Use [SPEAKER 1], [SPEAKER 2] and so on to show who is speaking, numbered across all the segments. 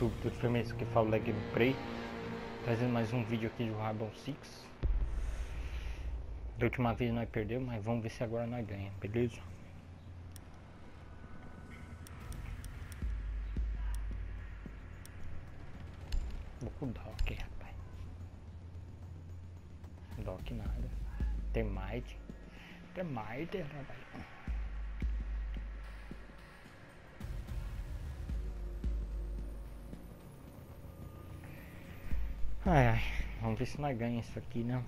[SPEAKER 1] YouTube, tudo firmeza que fala da gameplay. Trazendo mais um vídeo aqui do Rainbow Six. Da última vez nós perdemos, mas vamos ver se agora nós ganhamos, beleza? Vou com Doc, rapaz. Doc nada. Termite Termite, rapaz Ai ai, vamos ver se nós ganhamos isso aqui, né?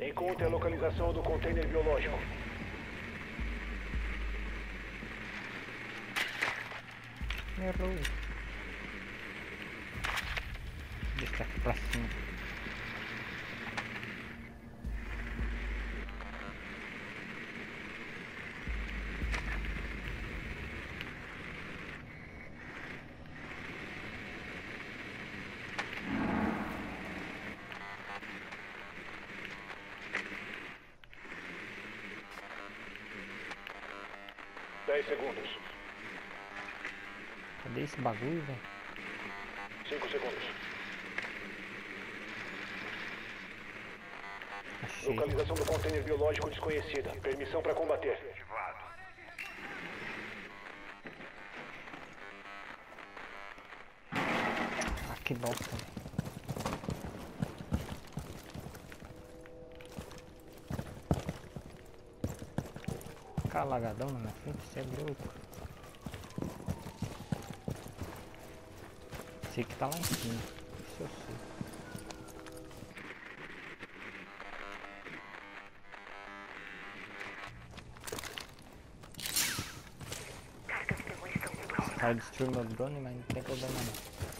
[SPEAKER 2] Encontre a localização do container biológico.
[SPEAKER 1] Errou. Deixa aqui pra cima.
[SPEAKER 2] Dez segundos.
[SPEAKER 1] Cadê esse bagulho, velho?
[SPEAKER 2] Cinco segundos.
[SPEAKER 1] Achei.
[SPEAKER 2] Localização do container biológico desconhecida. Permissão para combater.
[SPEAKER 1] Ah, que bosta. velho. Ficar lagadão na minha frente, você é louco. Sei que tá lá em cima. Isso eu sei. Esse cara destruiu meu drone, mas não tem problema não.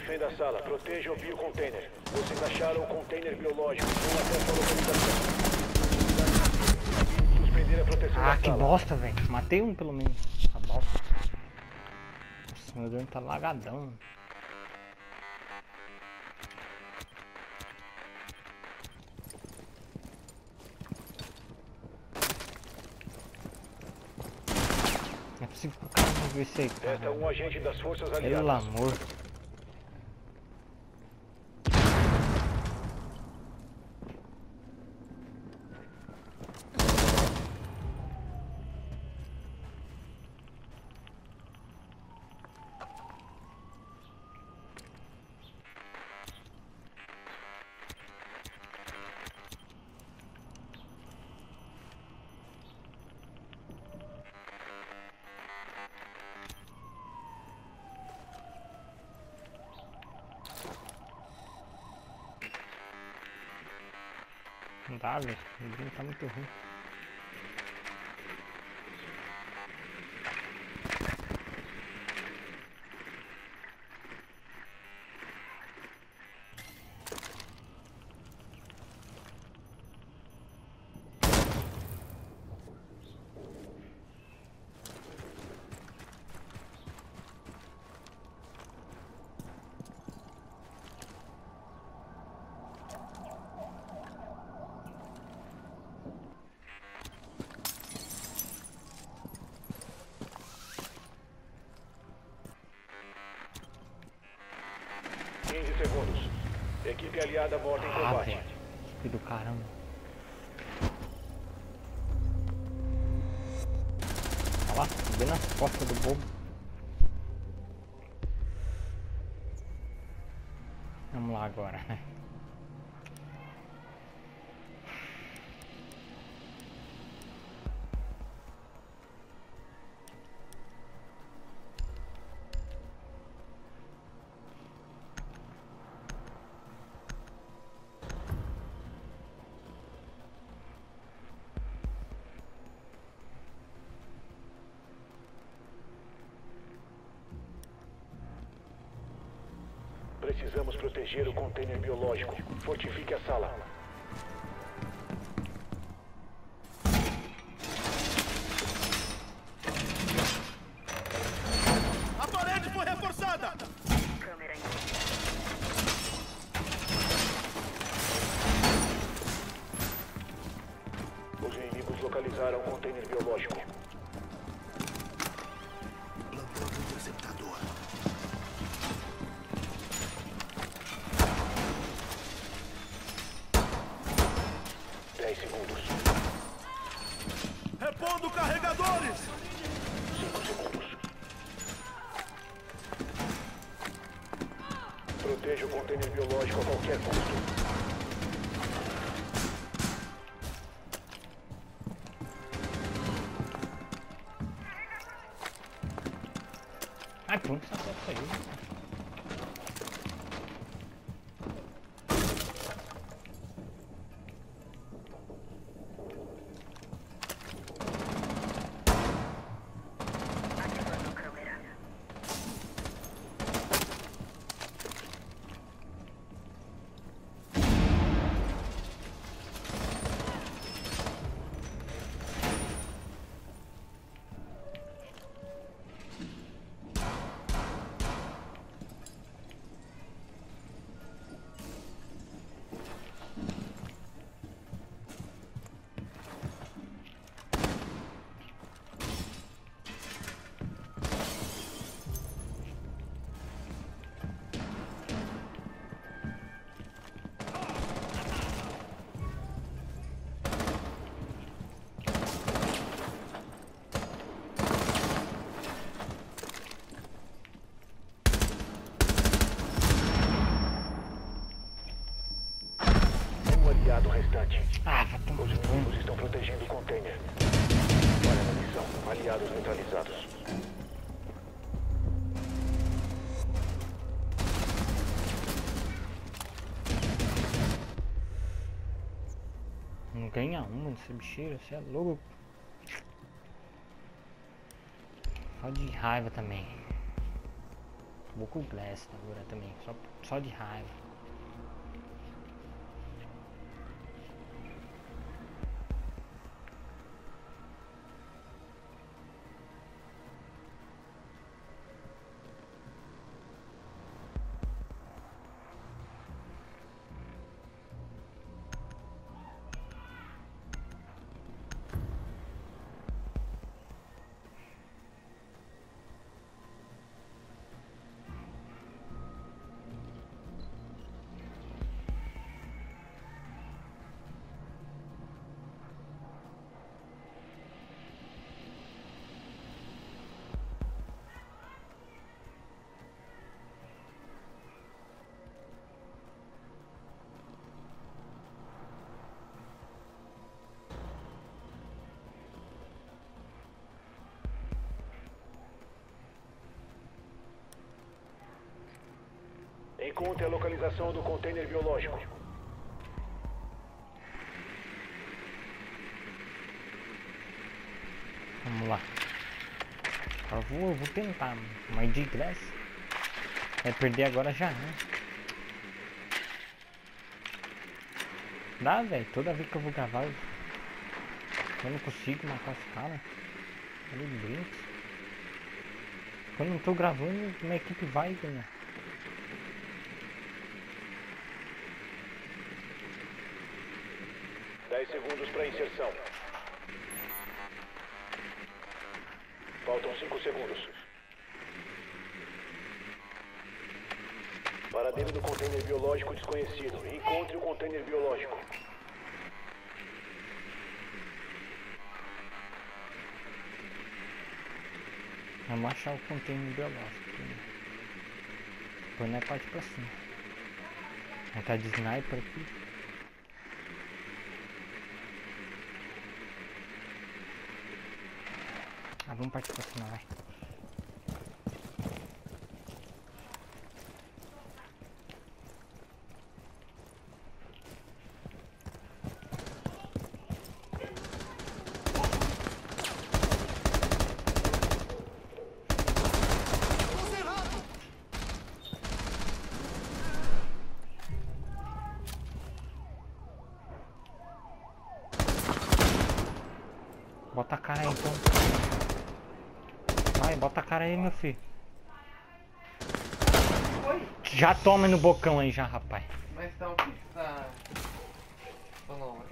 [SPEAKER 2] Defenda a sala. Proteja o biocontainer. Vocês acharam o container biológico. Vão até sua localização. Suspender a proteção
[SPEAKER 1] Ah, que bosta, velho. Matei um pelo menos. A bosta. Nossa, meu drone tá lagadão. Não é possível que o cara não viu isso aí, cara.
[SPEAKER 2] um agente das forças
[SPEAKER 1] Pelo amor. Não dá, velho. O drone tá muito ruim.
[SPEAKER 2] Equipe aliada morta em
[SPEAKER 1] Ah,
[SPEAKER 2] combate.
[SPEAKER 1] Filho do caramba. Olha lá, bem nas costas do bobo. Vamos lá agora, né?
[SPEAKER 2] Precisamos proteger o container biológico. Fortifique a sala. I broke
[SPEAKER 1] that Ganha uma desse bicheiro, você é louco. Só de raiva também. Vou com o Blast agora também, só, só de raiva.
[SPEAKER 2] Encontre a localização do container biológico.
[SPEAKER 1] Vamos lá. Eu vou, eu vou tentar, mas de graça. É perder agora já, né? Dá, velho. Toda vez que eu vou gravar, eu, eu não consigo matar os caras. Ele brinca. Quando eu não tô gravando, minha equipe vai ganhar.
[SPEAKER 2] Segundos para inserção. Faltam cinco segundos. Paradeiro do container biológico desconhecido. Encontre o container biológico.
[SPEAKER 1] Vamos achar o container biológico. Né? Depois nós parte pra cima. Vai tá de sniper aqui. Vamos partir pra cima, vai. Bota a cara aí então. Vai, bota a cara aí, meu filho. Já toma no bocão aí já, rapaz.
[SPEAKER 3] Mas tá o que tá. Falou.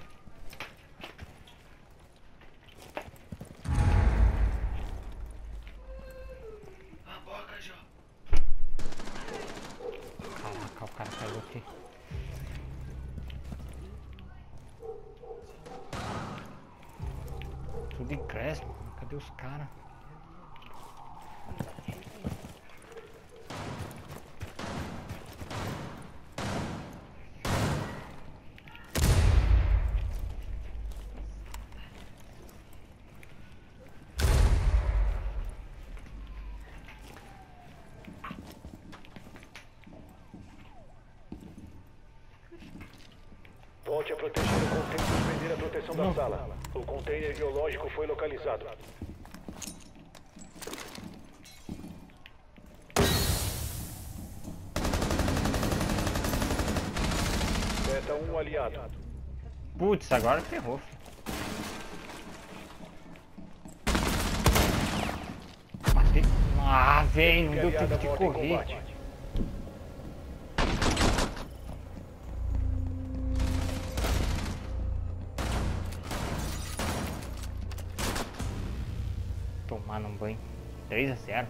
[SPEAKER 3] A boca já.
[SPEAKER 1] Caraca, o cara caiu aqui. Tudo em cresce, mano. Cadê os caras?
[SPEAKER 2] Volte a proteger o container e suspender a proteção da sala. O container biológico foi localizado. Meta um aliado.
[SPEAKER 1] Putz, agora ferrou. Matei. Ah, velho, não deu tempo de correr. Tomar um banho. 3 a 0.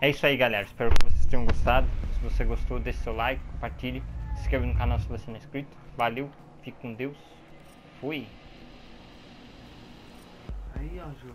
[SPEAKER 1] É isso aí, galera. Espero que vocês tenham gostado. Se você gostou, deixe seu like, compartilhe. Se inscreva no canal se você não é inscrito. Valeu, fique com Deus. Fui.
[SPEAKER 3] Aí, ó, Ju.